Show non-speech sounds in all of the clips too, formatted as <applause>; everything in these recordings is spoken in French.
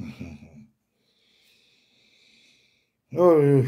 Mm-hmm. Oh,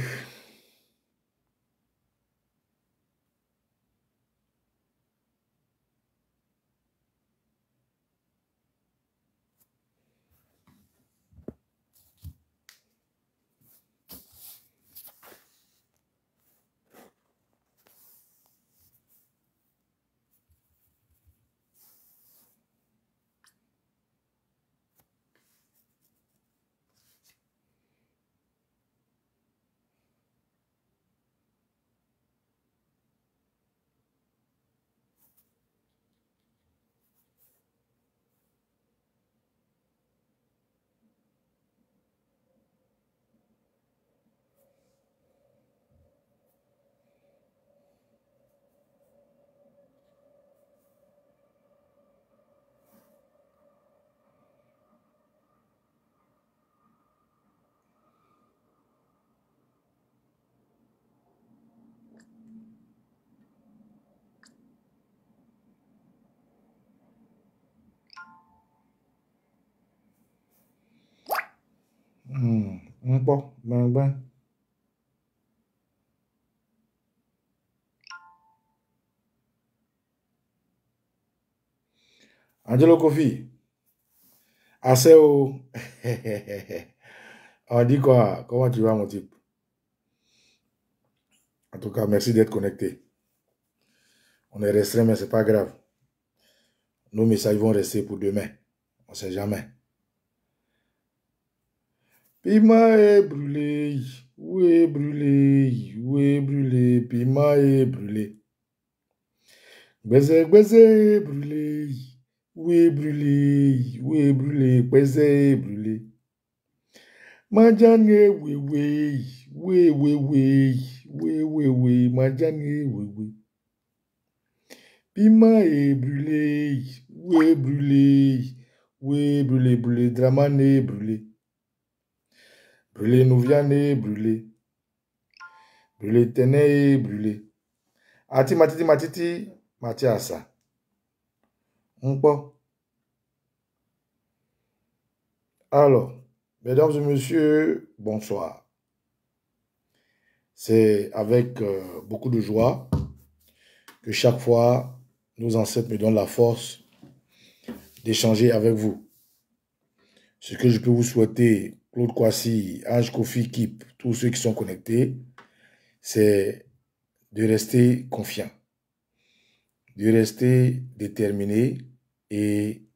Ben ben. Angelo Kofi, au... On dit quoi Comment tu vas mon type En tout cas, merci d'être connecté. On est restreint, mais c'est pas grave. Nos messages vont rester pour demain. On sait jamais. Bima Ebrule, Iwe Ebrule, Iwe Ebrule, Bima Ebrule. Gbeze Gbeze Ebrule, Iwe Ebrule, Iwe Ebrule, Gbeze Ebrule. Majani Ewewe, Iwe Ewewe, Iwe Ewewe, Majani Ewewe. Bima Ebrule, Iwe Ebrule, Iwe Ebrule, Brule, Dramane Ebrule. Brûlé. Brûlé Nouviane brûlé. Brûlé Téné brûlé. Ati matiti matiti matiasa. On Alors, mesdames et messieurs, bonsoir. C'est avec euh, beaucoup de joie que chaque fois nos ancêtres me donnent la force d'échanger avec vous. Ce que je peux vous souhaiter Claude Kwasi, Ange Kofi Kip, tous ceux qui sont connectés, c'est de rester confiant, de rester déterminé et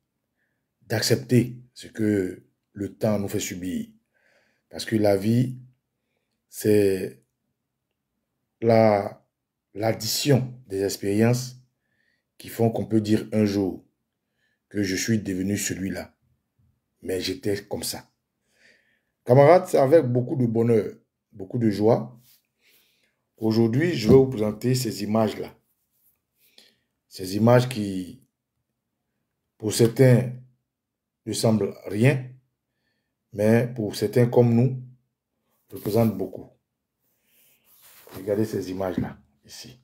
d'accepter ce que le temps nous fait subir. Parce que la vie, c'est la, l'addition des expériences qui font qu'on peut dire un jour que je suis devenu celui-là. Mais j'étais comme ça. Camarades, c'est avec beaucoup de bonheur, beaucoup de joie. Aujourd'hui, je vais vous présenter ces images-là. Ces images qui, pour certains, ne semblent rien, mais pour certains comme nous, représentent beaucoup. Regardez ces images-là, ici.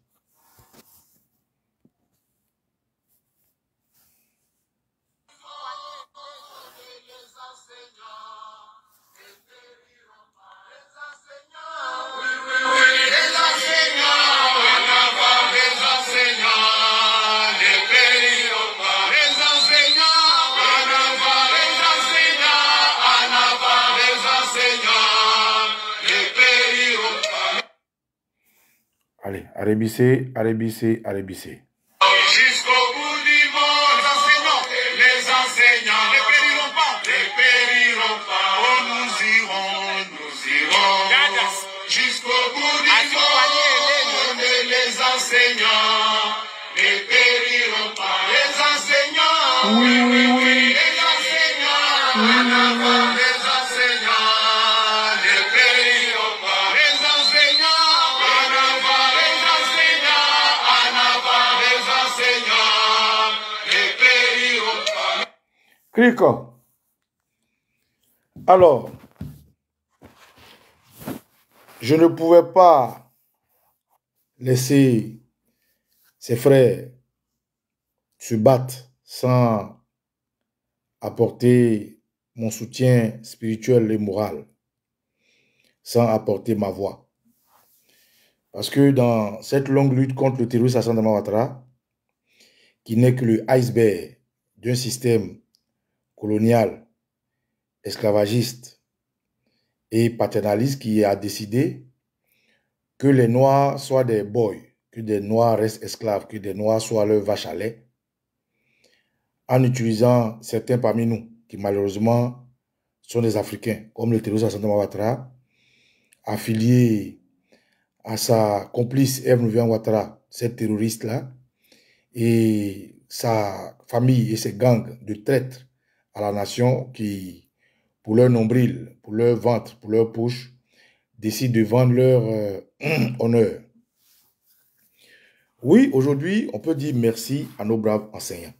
Allez, arébissez, arébissez, arébissez. Jusqu'au bout du monde, les enseignants, les enseignants ne périront pas, ne périront pas. Oh, nous irons, nous irons. Jusqu'au bout du monde, les enseignants ne périront pas. Les enseignants, Oui, oui, oui. les enseignants Alors, je ne pouvais pas laisser ses frères se battre sans apporter mon soutien spirituel et moral sans apporter ma voix. Parce que dans cette longue lutte contre le terrorisme Santa Ouattara, qui n'est que le iceberg d'un système colonial, esclavagiste et paternaliste qui a décidé que les Noirs soient des boys, que des Noirs restent esclaves, que des Noirs soient leurs vaches à lait, en utilisant certains parmi nous, qui malheureusement sont des Africains, comme le terroriste Santa Ouattara, affilié à sa complice Eve Ouattara, cette terroriste-là, et sa famille et ses gangs de traîtres à la nation qui, pour leur nombril, pour leur ventre, pour leur poche, décident de vendre leur euh, <clears throat> honneur. Oui, aujourd'hui, on peut dire merci à nos braves enseignants.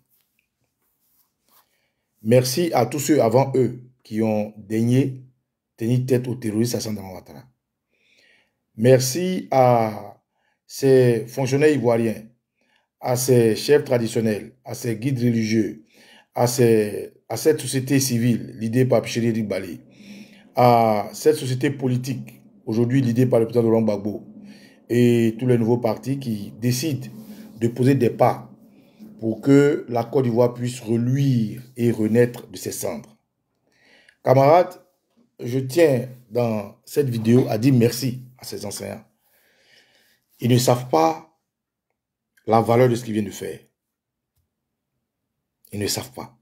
Merci à tous ceux avant eux qui ont daigné tenir tête aux terroristes à Ouattara. Merci à ces fonctionnaires ivoiriens, à ces chefs traditionnels, à ces guides religieux, à, cette société civile, l'idée par Picheri Bali, à cette société politique, aujourd'hui l'idée par le président de Gbagbo, et tous les nouveaux partis qui décident de poser des pas pour que la Côte d'Ivoire puisse reluire et renaître de ses cendres. Camarades, je tiens dans cette vidéo à dire merci à ces enseignants. Ils ne savent pas la valeur de ce qu'ils viennent de faire. Ils ne savent pas.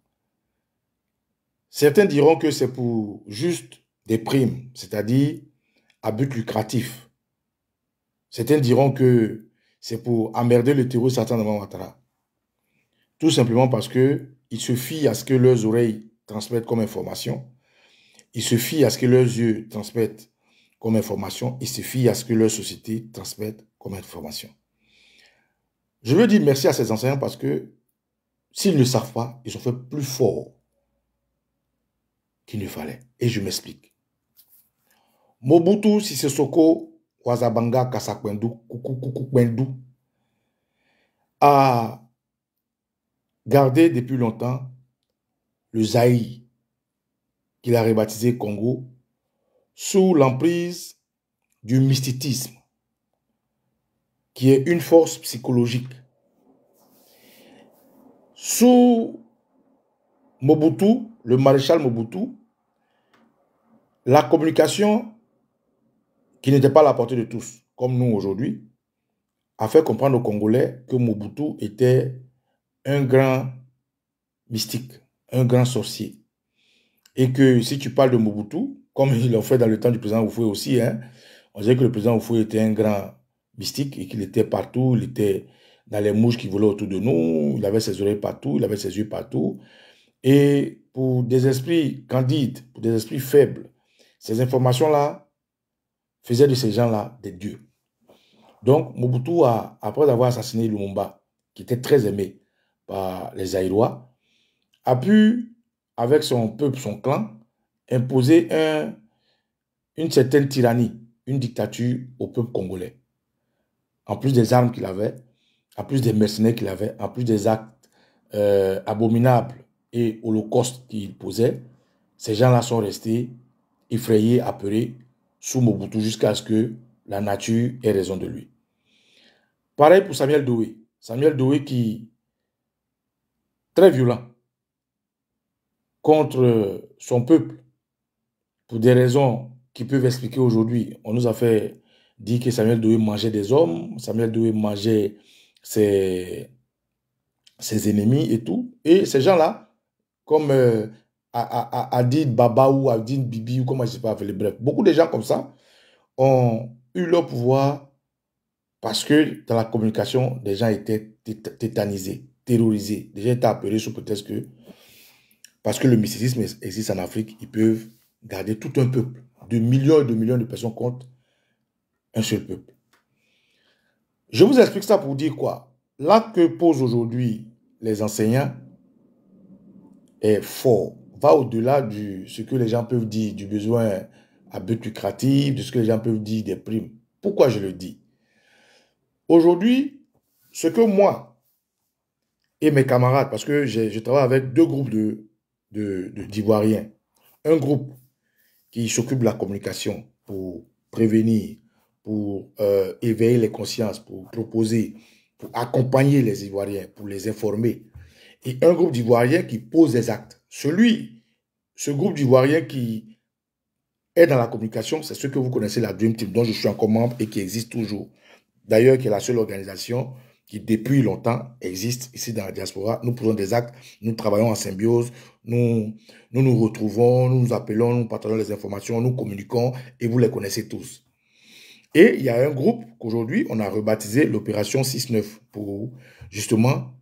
Certains diront que c'est pour juste des primes, c'est-à-dire à but lucratif. Certains diront que c'est pour emmerder le terreau Satan de Ouattara. Tout simplement parce que il se fient à ce que leurs oreilles transmettent comme information. Ils se fient à ce que leurs yeux transmettent comme information. Ils se fient à ce que leur société transmette comme information. Je veux dire merci à ces enseignants parce que s'ils ne savent pas, ils ont fait plus fort qu'il ne fallait. Et je m'explique. Mobutu Sissoko Wazabanga Kukukukwendu a gardé depuis longtemps le Zaï, qu'il a rebaptisé Congo, sous l'emprise du mysticisme, qui est une force psychologique. Sous Mobutu, le maréchal Mobutu, la communication qui n'était pas à la portée de tous, comme nous aujourd'hui, a fait comprendre aux Congolais que Mobutu était un grand mystique, un grand sorcier. Et que si tu parles de Mobutu, comme ils l'ont fait dans le temps du président Oufoué aussi, hein, on dirait que le président Oufoué était un grand mystique et qu'il était partout, il était dans les mouches qui volaient autour de nous, il avait ses oreilles partout, il avait ses yeux partout. Et pour des esprits candides, pour des esprits faibles, ces informations-là faisaient de ces gens-là des dieux. Donc, Mobutu, a, après avoir assassiné Lumumba, qui était très aimé par les Aïrois, a pu, avec son peuple, son clan, imposer un, une certaine tyrannie, une dictature au peuple congolais. En plus des armes qu'il avait, en plus des mercenaires qu'il avait, en plus des actes euh, abominables et holocaustes qu'il posait, ces gens-là sont restés effrayés, apeurés sous Mobutu jusqu'à ce que la nature ait raison de lui. Pareil pour Samuel Doué. Samuel Doué qui, très violent contre son peuple, pour des raisons qui peuvent expliquer aujourd'hui. On nous a fait dire que Samuel Doué mangeait des hommes, Samuel Doué mangeait ses, ennemis et tout. Et ces gens-là, comme euh, Adid Baba ou Adid Bibi ou comment je sais pas bref, beaucoup de gens comme ça ont eu leur pouvoir parce que dans la communication, des gens étaient tétanisés, terrorisés. Des gens étaient appelés sous peut-être que parce que le mysticisme existe en Afrique, ils peuvent garder tout un peuple, de millions et de millions de personnes contre un seul peuple. Je vous explique ça pour dire quoi? L'acte que posent aujourd'hui les enseignants est fort, va au-delà de ce que les gens peuvent dire du besoin à but lucratif, de ce que les gens peuvent dire des primes. Pourquoi je le dis? Aujourd'hui, ce que moi et mes camarades, parce que je travaille avec deux groupes d'Ivoiriens, un groupe qui s'occupe de la communication pour prévenir, pour euh, éveiller les consciences, pour proposer, pour accompagner les Ivoiriens, pour les informer. Et un groupe d'Ivoiriens qui pose des actes. Celui, ce groupe d'Ivoiriens qui est dans la communication, c'est ce que vous connaissez, la Dream Team, dont je suis encore membre et qui existe toujours. D'ailleurs, qui est la seule organisation qui depuis longtemps existe ici dans la diaspora. Nous posons des actes, nous travaillons en symbiose, nous nous, nous retrouvons, nous nous appelons, nous partageons les informations, nous communiquons et vous les connaissez tous. Et il y a un groupe qu'aujourd'hui, on a rebaptisé l'opération 6-9 pour justement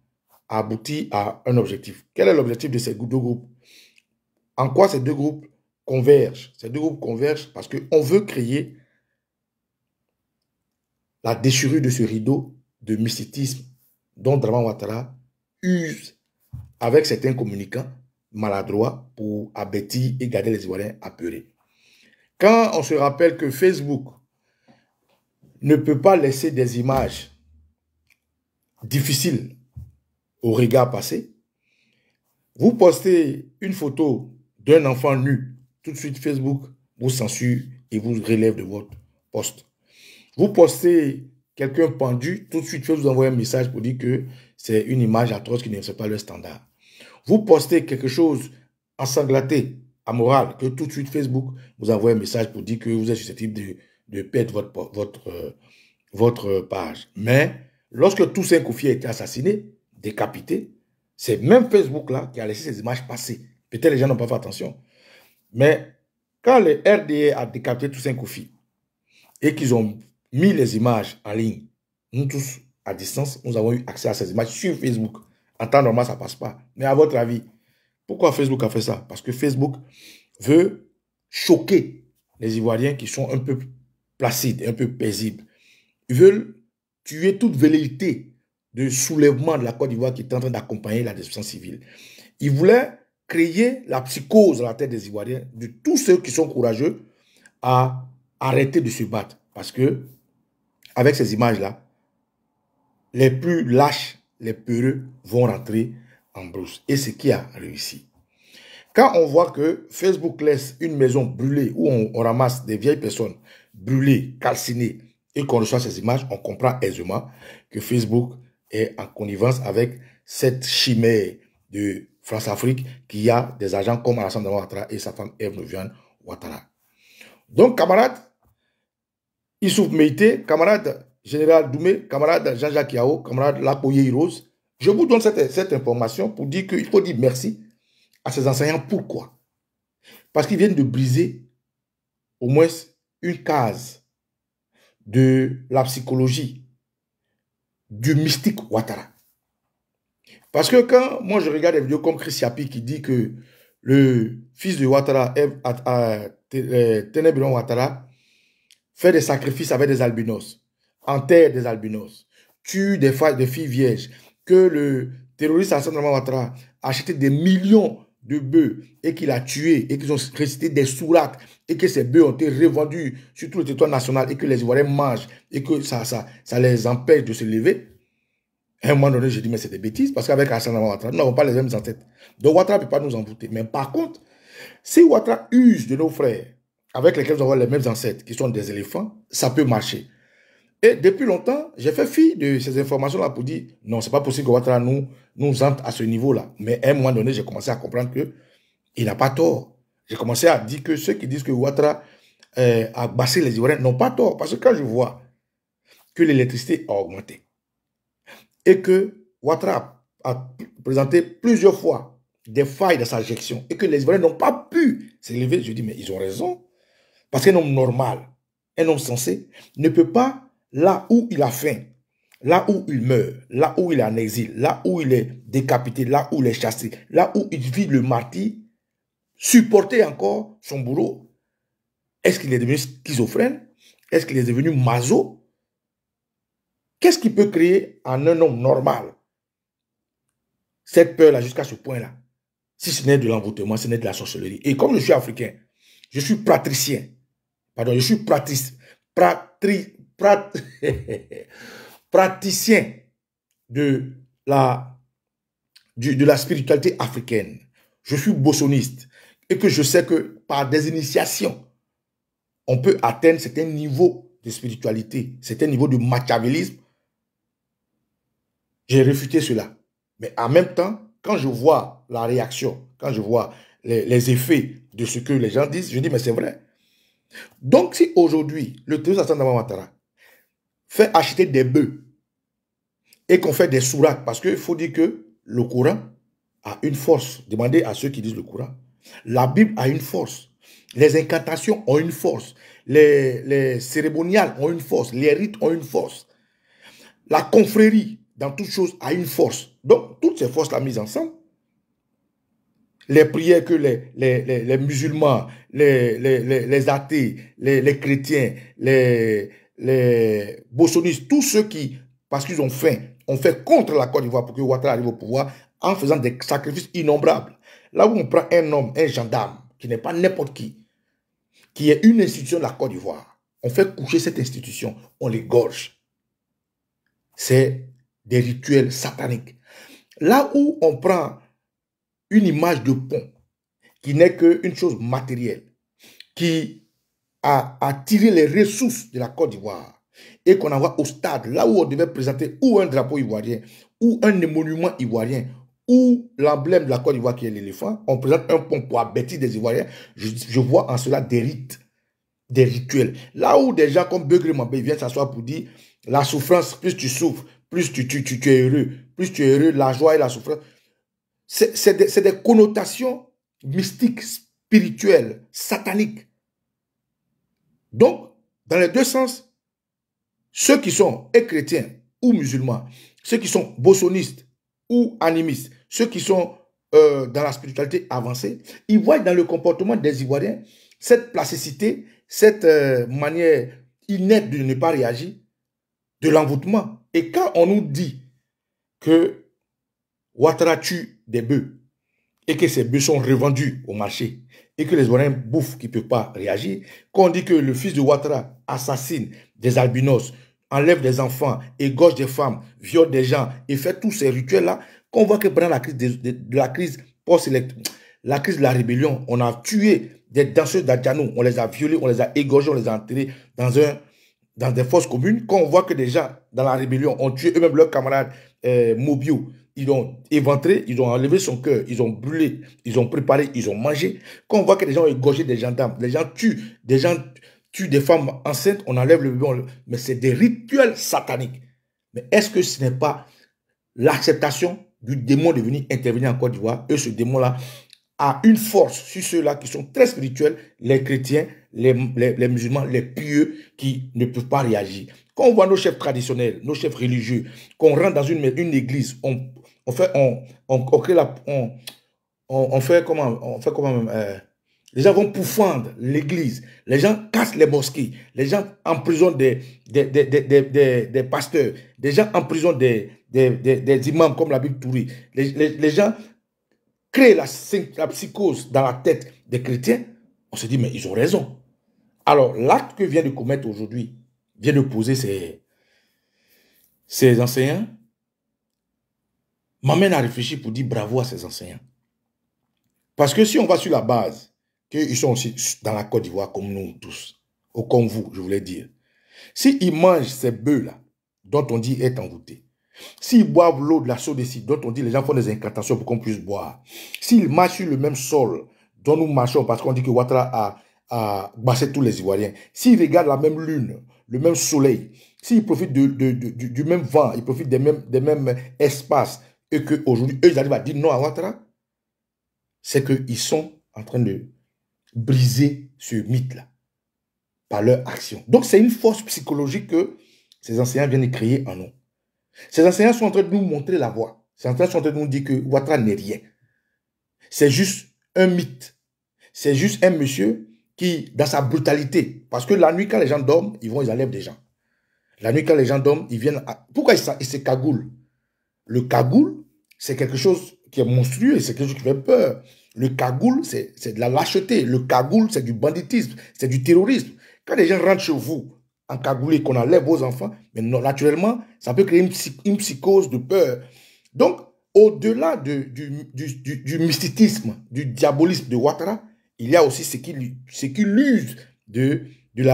aboutir à un objectif. Quel est l'objectif de ces deux groupes? En quoi ces deux groupes convergent? Ces deux groupes convergent parce qu'on veut créer la déchirure de ce rideau de mysticisme dont Draman Ouattara use avec certains communicants maladroits pour abêtir et garder les Ivoiriens apeurés. Quand on se rappelle que Facebook ne peut pas laisser des images difficiles au regard passé, vous postez une photo d'un enfant nu, tout de suite Facebook vous censure et vous relève de votre poste. Vous postez quelqu'un pendu, tout de suite, vous envoyer un message pour dire que c'est une image atroce qui ne respecte pas le standard. Vous postez quelque chose ensanglanté, amoral, que tout de suite Facebook vous envoie un message pour dire que vous êtes susceptible de, de perdre votre, votre, euh, votre page. Mais lorsque Toussaint Koufi a été assassiné, décapité, c'est même Facebook-là qui a laissé ces images passer. Peut-être les gens n'ont pas fait attention. Mais quand le RDA a décapité Toussaint Koufi et qu'ils ont mis les images en ligne. Nous tous, à distance, nous avons eu accès à ces images sur Facebook. En temps normal, ça ne passe pas. Mais à votre avis, pourquoi Facebook a fait ça? Parce que Facebook veut choquer les Ivoiriens qui sont un peu placides, un peu paisibles. Ils veulent tuer toute velléité de soulèvement de la Côte d'Ivoire qui est en train d'accompagner la destruction civile. Ils voulaient créer la psychose dans la tête des Ivoiriens, de tous ceux qui sont courageux, à arrêter de se battre. Parce que avec ces images-là, les plus lâches, les peureux vont rentrer en brousse. Et c'est qui a réussi. Quand on voit que Facebook laisse une maison brûlée où on, ramasse des vieilles personnes brûlées, calcinées et qu'on reçoit ces images, on comprend aisément que Facebook est en connivence avec cette chimère de France-Afrique qui a des agents comme Alassane Ouattara et sa femme Eve Novian Ouattara. Donc, camarades, Issouf Meite, camarade général Doumé, camarade Jean-Jacques Yao, camarade Lapoye Rose. Je vous donne cette, cette information pour dire qu'il faut dire merci à ces enseignants. Pourquoi? Parce qu'ils viennent de briser au moins case de la psychologie du mystique Ouattara. Parce que quand moi je regarde des vidéos comme Chris Yapi qui dit que le fils de Ouattara, Ténébron Ouattara, fait des sacrifices avec des albinos, enterre des albinos, tue des, des filles vierges, que le terroriste Hassan Ouattara a acheté des millions de bœufs et qu'il a tué et qu'ils ont récité des sourates et que ces bœufs ont été revendus sur tout le territoire national et que les Ivoiriens mangent et que ça, ça, ça les empêche de se lever. À un moment donné, j'ai dit, mais c'est des bêtises parce qu'avec Hassan Ouattara, nous n'avons pas les mêmes en tête. Donc Ouattara ne peut pas nous envoûter. Mais par contre, si Ouattara use de nos frères avec lesquels nous avons les mêmes ancêtres, qui sont des éléphants, ça peut marcher. Et depuis longtemps, j'ai fait fi de ces informations-là pour dire, non, c'est pas possible que Ouattara nous, nous entre à ce niveau-là. Mais à un moment donné, j'ai commencé à comprendre que il n'a pas tort. J'ai commencé à dire que ceux qui disent que Ouattara euh, a bassé les Ivoiriens n'ont pas tort. Parce que quand je vois que l'électricité a augmenté et que Ouattara a présenté plusieurs fois des failles dans sa gestion et que les Ivoiriens n'ont pas pu s'élever, je dis, mais ils ont raison. Parce qu'un homme normal, un homme sensé, ne peut pas, là où il a faim, là où il meurt, là où il est en exil, là où il est décapité, là où il est chassé, là où il vit le martyr, supporter encore son boulot. Est-ce qu'il est devenu schizophrène? Est-ce qu'il est devenu maso? Qu'est-ce qui peut créer en un homme normal cette peur-là jusqu'à ce point-là? Si ce n'est de l'envoûtement, ce n'est de la sorcellerie. Et comme je suis africain, je suis patricien, pardon, je suis <laughs> praticien de la, de la spiritualité africaine. Je suis bossoniste. et que je sais que par des initiations, on peut atteindre certains niveaux de spiritualité, certains niveaux de machiavélisme, j'ai réfuté cela. Mais en même temps, quand je vois la réaction, quand je vois les, effets de ce que les gens disent, je dis, mais c'est vrai. Donc, si aujourd'hui, le Théo Matara fait acheter des bœufs et qu'on fait des sourates, parce qu'il faut dire que le Coran a une force. Demandez à ceux qui disent le Coran. La Bible a une force. Les incantations ont une force. Les, les cérémoniales ont une force. Les rites ont une force. La confrérie, dans toute chose, a une force. Donc, toutes ces forces-là mises ensemble, les prières que les, musulmans, les, athées, les, chrétiens, les, les bossonistes, tous ceux qui, parce qu'ils ont faim, ont fait contre la Côte d'Ivoire pour que Ouattara arrive au pouvoir en faisant des sacrifices innombrables. Là où on prend un homme, un gendarme, qui n'est pas n'importe qui, qui est une institution de la Côte d'Ivoire, on fait coucher cette institution, on l'égorge. C'est des rituels sataniques. Là où on prend une image de pont qui n'est qu'une chose matérielle, qui a attiré les ressources de la Côte d'Ivoire et qu'on envoie au stade, là où on devait présenter ou un drapeau ivoirien, ou un monument ivoirien, ou l'emblème de la Côte d'Ivoire qui est l'éléphant, on présente un pont pour abattre des Ivoiriens. Je, vois en cela des rites, des rituels. Là où des gens comme Beugre Mabé viennent s'asseoir pour dire la souffrance, plus tu souffres, plus tu, tu, tu, es heureux, plus tu es heureux, la joie et la souffrance. C'est des, des connotations mystiques, spirituelles, sataniques. Donc, dans les deux sens, ceux qui sont chrétiens ou musulmans, ceux qui sont bossonistes ou animistes, ceux qui sont euh, dans la spiritualité avancée, ils voient dans le comportement des Ivoiriens cette plasticité, cette euh, manière inerte de ne pas réagir, de l'envoûtement. Et quand on nous dit que Ouattara tue des bœufs et que ces bœufs sont revendus au marché et que les Ivoiriens bouffent qui ne peuvent pas réagir, quand on dit que le fils de Ouattara assassine des albinos, enlève des enfants, égorge des femmes, viole des gens et fait tous ces rituels-là, qu'on voit que pendant la crise de, la crise post la crise de la rébellion, on a tué des danseurs d'Adjano, on les a violés, on les a égorgés, on les a enterrés dans un dans des fosses communes, quand on voit que des gens dans la rébellion ont tué eux-mêmes leurs camarades euh, Mobio, ils ont éventré, ils ont enlevé son cœur, ils ont brûlé, ils ont préparé, ils ont mangé. Quand on voit que des gens ont égorgé des gendarmes, des gens tuent, des gens tuent des femmes enceintes, on enlève le bébé, mais c'est des rituels sataniques. Mais est-ce que ce n'est pas l'acceptation du démon de venir intervenir en Côte d'Ivoire Et ce démon-là a une force sur ceux-là qui sont très spirituels, les chrétiens, les, les, musulmans, les pieux, qui ne peuvent pas réagir. Quand on voit nos chefs traditionnels, nos chefs religieux, qu'on rentre dans une, une église, on, on fait, on, comment, les gens vont pourfendre l'église, les gens cassent les mosquées, les gens emprisonnent des, des, pasteurs, des gens emprisonnent des, des, imams comme la Bible Touré. Les, les, gens créent la, la psychose dans la tête des chrétiens. On se dit, mais ils ont raison. Alors, l'acte que vient de commettre aujourd'hui, vient de poser ces, ces enseignants, m'amène à réfléchir pour dire bravo à ces enseignants. Parce que si on va sur la base, qu'ils sont aussi dans la Côte d'Ivoire comme nous tous, ou comme vous, je voulais dire, s'ils mangent ces bœufs-là, dont on dit être envoûtés, s'ils boivent l'eau de la sodécie, dont on dit les gens font des incantations pour qu'on puisse boire, s'ils marchent sur le même sol dont nous marchons, parce qu'on dit que Ouattara a, a bassé tous les Ivoiriens, s'ils regardent la même lune, le même soleil, s'ils profitent du, même vent, ils profitent des mêmes, des mêmes espaces, et qu'aujourd'hui, eux, ils arrivent à dire non à Ouattara, c'est qu'ils sont en train de briser ce mythe-là par leur action. Donc, c'est une force psychologique que ces enseignants viennent créer en nous. Ces enseignants sont en train de nous montrer la voie. Ces enseignants sont en train de nous dire que Ouattara n'est rien. C'est juste un mythe. C'est juste un monsieur qui, dans sa brutalité, parce que la nuit, quand les gens dorment, ils vont, ils enlèvent des gens. La nuit, quand les gens dorment, ils viennent... Pourquoi ils, ils se cagoulent? Le cagoule, c'est quelque chose qui est monstrueux, c'est quelque chose qui fait peur. Le cagoule, c'est de la lâcheté. Le cagoule, c'est du banditisme, c'est du terrorisme. Quand les gens rentrent chez vous en cagoulé, qu'on enlève vos enfants, mais naturellement, ça peut créer une, psychose de peur. Donc, au-delà du, du, du, mysticisme, du diabolisme de Ouattara, il y a aussi ce qui, qui l'use de, de,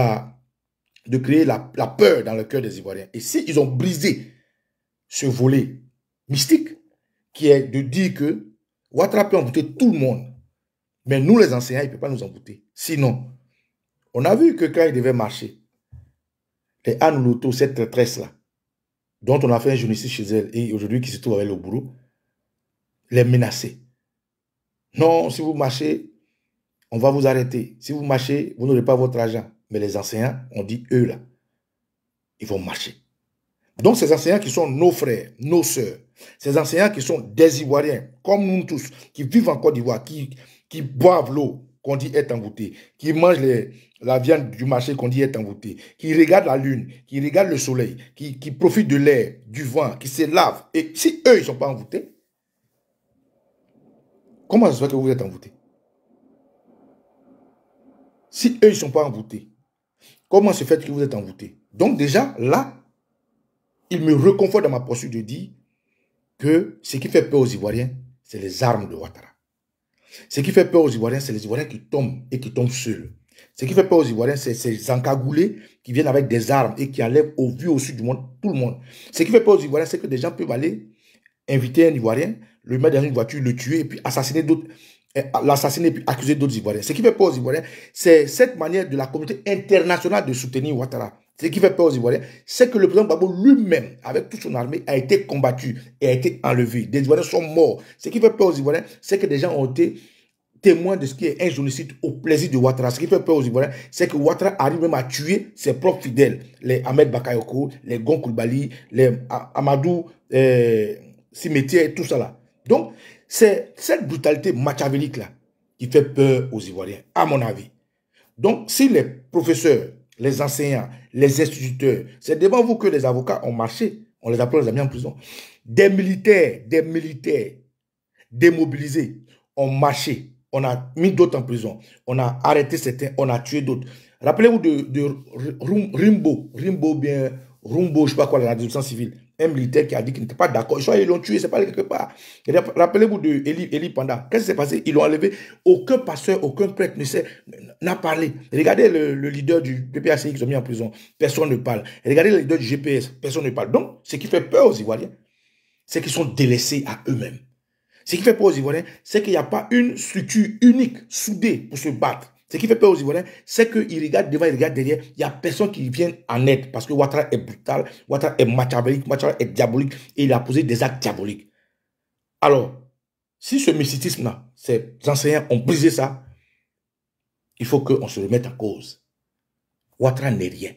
de créer la, la peur dans le cœur des Ivoiriens. Et s'ils ont brisé ce volet mystique, qui est de dire que Ouattara peut envoûter tout le monde, mais nous les enseignants, il ne peut pas nous envoûter. Sinon, on a vu que quand il devait marcher, les Anne Loto, cette traîtresse-là, dont on a fait un génocide chez elle, et aujourd'hui qui se trouve avec le bourreau, les menacer. Non, si vous marchez, on va vous arrêter. Si vous marchez, vous n'aurez pas votre argent. Mais les enseignants, on dit eux là, ils vont marcher. Donc ces enseignants qui sont nos frères, nos sœurs, ces enseignants qui sont des Ivoiriens, comme nous tous, qui vivent en Côte d'Ivoire, qui, qui boivent l'eau qu'on dit être envoûté, qui mangent la viande du marché qu'on dit être envoûté, qui regardent la lune, qui regardent le soleil, qui, qui profitent de l'air, du vent, qui se lavent. Et si eux, ils ne sont pas envoûtés, comment se fait que vous êtes envoûtés? Si eux, ils ne sont pas envoûtés, comment se fait que vous êtes envoûtés? Donc déjà, là, il me reconforte dans ma posture de dire que ce qui fait peur aux Ivoiriens, c'est les armes de Ouattara. Ce qui fait peur aux Ivoiriens, c'est les Ivoiriens qui tombent et qui tombent seuls. Ce qui fait peur aux Ivoiriens, c'est ces encagoulés qui viennent avec des armes et qui enlèvent au vu au sud du monde tout le monde. Ce qui fait peur aux Ivoiriens, c'est que des gens peuvent aller inviter un Ivoirien, le mettre dans une voiture, le tuer et puis assassiner d'autres, eh, l'assassiner et puis accuser d'autres Ivoiriens. Ce qui fait peur aux Ivoiriens, c'est cette manière de la communauté internationale de soutenir Ouattara. Ce qui fait peur aux Ivoiriens, c'est que le président Babo lui-même, avec toute son armée, a été combattu et a été enlevé. Des Ivoiriens sont morts. Ce qui fait peur aux Ivoiriens, c'est que des gens ont été témoins de ce qui est un génocide au plaisir de Ouattara. Ce qui fait peur aux Ivoiriens, c'est que Ouattara arrive même à tuer ses propres fidèles. Les Ahmed Bakayoko, les Gon Koulibaly, les Amadou euh, tout ça là. Donc, c'est cette brutalité machiavélique là qui fait peur aux Ivoiriens, à mon avis. Donc, si les professeurs les enseignants, les instituteurs. C'est devant vous que les avocats ont marché. On les appelle les amis en prison. Des militaires, des militaires démobilisés ont marché. On a mis d'autres en prison. On a arrêté certains, on a tué d'autres. Rappelez-vous de, de Rimbo, Rimbo bien, Rumbo, je ne sais pas quoi, la résolution civile un militaire qui a dit qu'il n'était pas d'accord. Ils l'ont tué, c'est pas quelque part. Rappelez-vous de Eli, Panda. Qu'est-ce qui s'est passé? Ils l'ont enlevé. Aucun pasteur, aucun prêtre ne n'a parlé. Regardez le, leader du PPACI qu'ils ont mis en prison. Personne ne parle. Regardez le leader du GPS. Personne ne parle. Donc, ce qui fait peur aux Ivoiriens, c'est qu'ils sont délaissés à eux-mêmes. Ce qui fait peur aux Ivoiriens, c'est qu'il n'y a pas une structure unique, soudée pour se battre. Ce qui fait peur aux Ivoiriens, c'est qu'ils regardent devant, ils regardent derrière. Il n'y a personne qui vient en aide parce que Ouattara est brutal, Ouattara est machiavélique, Ouattara est diabolique et il a posé des actes diaboliques. Alors, si ce mysticisme-là, ces enseignants ont brisé ça, il faut qu'on se remette en cause. Ouattara n'est rien.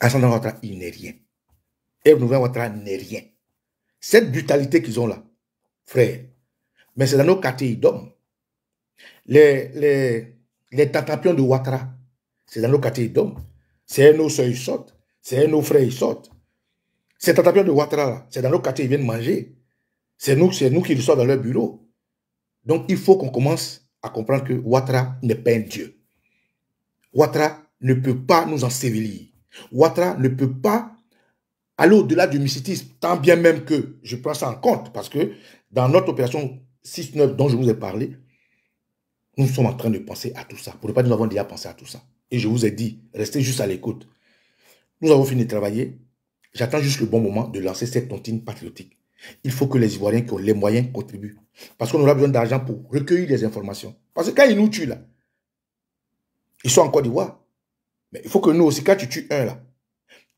Ascendant Ouattara, il n'est rien. Et Nouvel Ouattara n'est rien. Cette brutalité qu'ils ont là, frère, mais c'est dans nos quartiers d'hommes les, les, les tatapions de Ouattara, c'est dans nos quartiers d'hommes. C'est nos soeurs, ils sortent. C'est nos frères, ils sortent. Ces tatapions de Ouattara, c'est dans nos quartiers, ils viennent manger. C'est nous, nous qui reçoivent dans leur bureau. Donc, il faut qu'on commence à comprendre que Ouattara n'est pas un dieu. Ouattara ne peut pas nous ensevelir. Ouattara ne peut pas aller au-delà du mysticisme, tant bien même que je prends ça en compte, parce que dans notre opération 6-9 dont je vous ai parlé, nous sommes en train de penser à tout ça. Pour ne pas nous avons déjà pensé à tout ça. Et je vous ai dit, restez juste à l'écoute. Nous avons fini de travailler. J'attends juste le bon moment de lancer cette tontine patriotique. Il faut que les Ivoiriens qui ont les moyens contribuent. Parce qu'on aura besoin d'argent pour recueillir des informations. Parce que quand ils nous tuent là, ils sont en Côte d'Ivoire. Mais il faut que nous aussi, quand tu tues un là,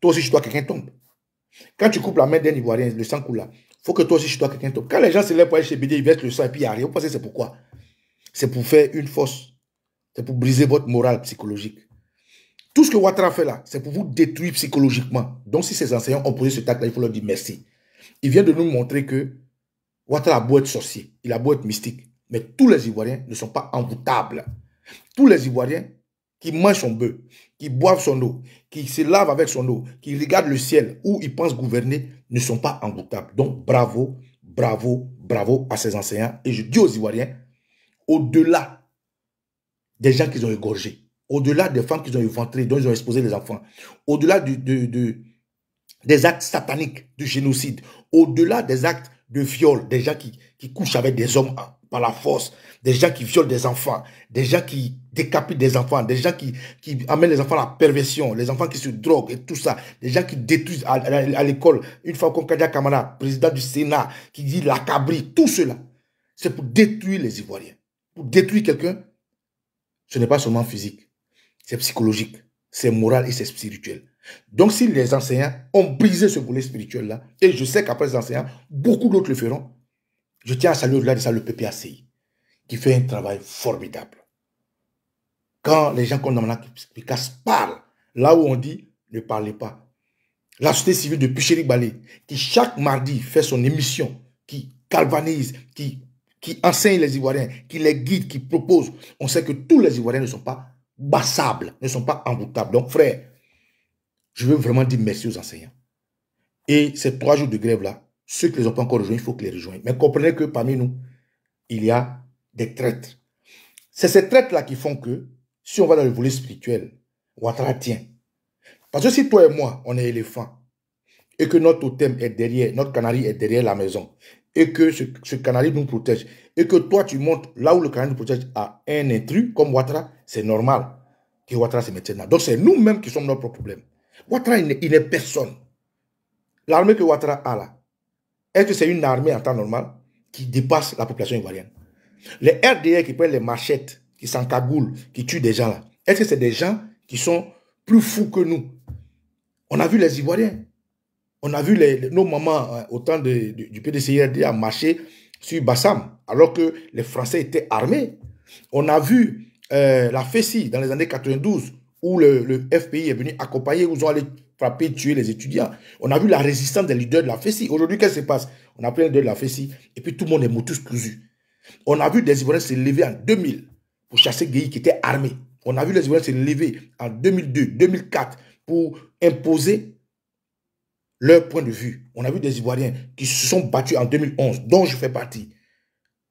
toi aussi, chez toi, quelqu'un tombe. Quand tu coupes la main d'un Ivoirien, le sang coule là, il faut que toi aussi, chez toi, quelqu'un tombe. Quand les gens se lèvent pour aller chez BD, ils versent le sang et puis il n'y a rien. Vous pensez c'est pourquoi? C'est pour faire une force. C'est pour briser votre morale psychologique. Tout ce que Ouattara fait là, c'est pour vous détruire psychologiquement. Donc, si ces enseignants ont posé ce tac-là, il faut leur dire merci. Il vient de nous montrer que Ouattara a beau être sorcier, il a beau être mystique, mais tous les Ivoiriens ne sont pas envoûtables. Tous les Ivoiriens qui mangent son bœuf, qui boivent son eau, qui se lavent avec son eau, qui regardent le ciel où ils pensent gouverner, ne sont pas envoûtables. Donc, bravo, bravo, bravo à ces enseignants. Et je dis aux Ivoiriens, au-delà des gens qu'ils ont égorgés, au-delà des femmes qu'ils ont éventrées, dont ils ont exposé les enfants, au-delà des actes sataniques du génocide, au-delà des actes de viol, des gens qui, couchent avec des hommes par la force, des gens qui violent des enfants, des gens qui décapitent des enfants, des gens qui, qui amènent les enfants à la perversion, les enfants qui se droguent et tout ça, des gens qui détruisent à, l'école. Une fois comme Kadia Kamara, président du Sénat, qui dit la cabri, tout cela, c'est pour détruire les Ivoiriens. Pour détruire quelqu'un, ce n'est pas seulement physique, c'est psychologique, c'est moral et c'est spirituel. Donc si les enseignants ont brisé ce volet spirituel-là, et je sais qu'après les enseignants, beaucoup d'autres le feront, je tiens à saluer au-delà de ça le PPACI, qui fait un travail formidable. Quand les gens comme Namana Picasso parlent, là où on dit ne parlez pas. La société civile de Picheri Balé, qui chaque mardi fait son émission, qui galvanise, qui, qui enseigne les Ivoiriens, qui les guide, qui propose, on sait que tous les Ivoiriens ne sont pas bassables, ne sont pas envoûtables. Donc frère, je veux vraiment dire merci aux enseignants. Et ces trois jours de grève-là, ceux qui ne les ont pas encore rejoints, il faut qu'ils les rejoignent. Mais comprenez que parmi nous, il y a des traîtres. C'est ces traîtres-là qui font que, si on va dans le volet spirituel, Ouattara tient. Parce que si toi et moi, on est éléphant, et que notre totem est derrière, notre canari est derrière la maison, et que ce, canari nous protège, et que toi tu montes là où le canari nous protège à un intrus, comme Ouattara, c'est normal que Ouattara se mette là. Donc c'est nous-mêmes qui sommes notre propre problème. Ouattara, il n'est personne. L'armée que Ouattara a là, est-ce que c'est une armée en temps normal qui dépasse la population ivoirienne? Les RDR qui prennent les machettes, qui s'encagoulent, qui tuent des gens là, est-ce que c'est des gens qui sont plus fous que nous? On a vu les Ivoiriens. On a vu nos mamans euh, au temps de, du PDCRD à marcher sur Bassam, alors que les Français étaient armés. On a vu euh, la FESI dans les années 92, où le, FPI est venu accompagner, où ils ont allé frapper, tuer les étudiants. On a vu la résistance des leaders de la FESI. Aujourd'hui, qu'est-ce qui se passe? On a pris les leaders de la FESI et puis tout le monde est motus cousu. On a vu des Ivoiriens se lever en 2000 pour chasser Guy qui était armé. On a vu les Ivoiriens se lever en 2002, 2004 pour imposer leur point de vue. On a vu des Ivoiriens qui se sont battus en 2011, dont je fais partie.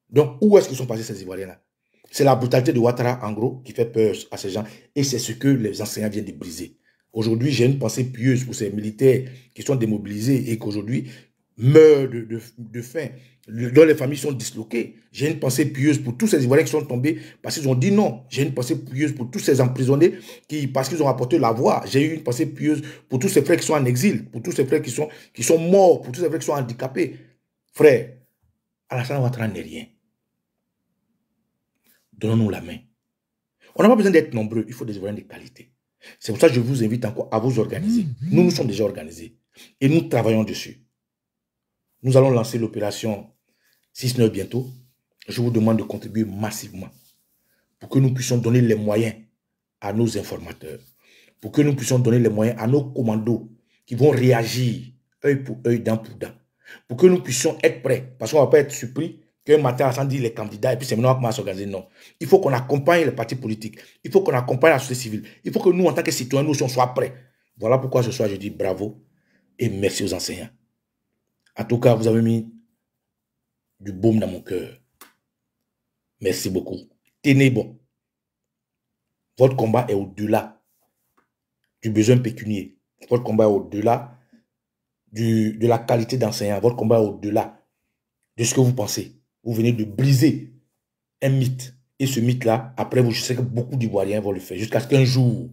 Donc, où est-ce qu'ils sont passés ces Ivoiriens-là? C'est la brutalité de Ouattara, en gros, qui fait peur à ces gens. Et c'est ce que les enseignants viennent de briser. Aujourd'hui, j'ai une pensée pieuse pour ces militaires qui sont démobilisés et qu'aujourd'hui meurent de, de, faim, dont les familles sont disloquées. J'ai une pensée pieuse pour tous ces Ivoiriens qui sont tombés parce qu'ils ont dit non. J'ai une pensée pieuse pour tous ces emprisonnés qui, parce qu'ils ont apporté la voix. J'ai eu une pensée pieuse pour tous ces frères qui sont en exil, pour tous ces frères qui sont, qui sont morts, pour tous ces frères qui sont handicapés. Frère, Alassane Ouattara n'est rien. Donnons-nous la main. On n'a pas besoin d'être nombreux, il faut des Ivoiriens de qualité. C'est pour ça que je vous invite encore à vous organiser. Mm-hmm. Nous, nous sommes déjà organisés. Et nous travaillons dessus. Nous allons lancer l'opération 6-9 bientôt. Je vous demande de contribuer massivement pour que nous puissions donner les moyens à nos informateurs, pour que nous puissions donner les moyens à nos commandos qui vont réagir œil pour œil, dent pour dent, pour que nous puissions être prêts, parce qu'on ne va pas être surpris qu'un matin, on dit les candidats, et puis c'est maintenant qu'on va s'organiser. Non. Il faut qu'on accompagne les partis politiques. Il faut qu'on accompagne la société civile. Il faut que nous, en tant que citoyens, nous soyons prêts. Voilà pourquoi ce soir, je dis bravo et merci aux enseignants. En tout cas, vous avez mis du baume dans mon cœur. Merci beaucoup. Tenez bon. Votre combat est au-delà du besoin pécunier. Votre combat est au-delà de la qualité d'enseignant. Votre combat est au-delà de ce que vous pensez vous venez de briser un mythe. Et ce mythe-là, après vous, je sais que beaucoup d'Ivoiriens vont le faire. Jusqu'à ce qu'un jour,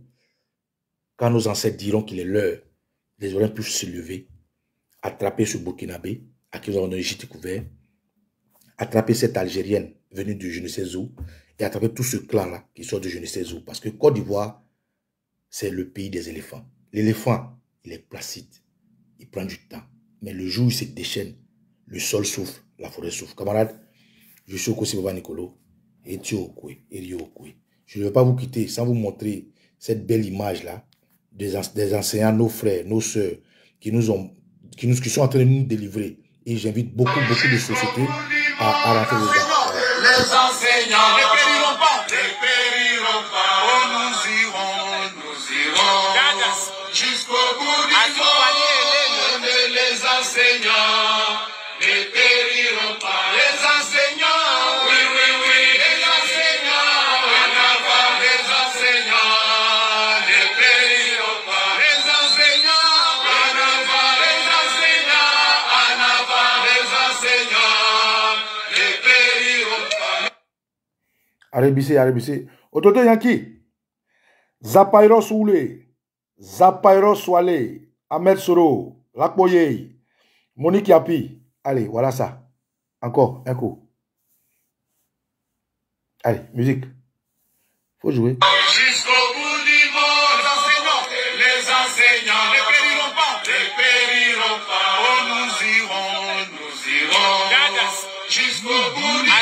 quand nos ancêtres diront qu'il est l'heure, les Ivoiriens puissent se lever, attraper ce Burkinabé, à qui nous avons donné gîte couvert, attraper cette Algérienne venue de je ne sais où, et attraper tout ce clan-là qui sort de je ne sais où. Parce que Côte d'Ivoire, c'est le pays des éléphants. L'éléphant, il est placide, il prend du temps. Mais le jour où il se déchaîne, le sol souffle, la forêt souffle. Camarades, je suis au Baba Nicolo et Je ne vais pas vous quitter sans vous montrer cette belle image-là des, des, enseignants, nos frères, nos sœurs, qui nous ont, qui nous, qui sont en train de nous délivrer. Et j'invite beaucoup, beaucoup de sociétés à, à rentrer dedans. Les enseignants ne périront pas, ne périront pas. Oh, nous irons, nous irons jusqu'au bout du monde. Arébissé, arébissé. Ototo Yankee. Zapairo Soule. Zapairo Soale. Ahmed Soro. Lakboye. Monique Yapi. Allez, voilà ça. Encore, un coup. Allez, musique. Faut jouer. Jusqu'au bout du monde, les enseignants, les enseignants ne périront pas, ne périront pas. Oh, nous irons, nous irons. Jusqu'au bout du monde,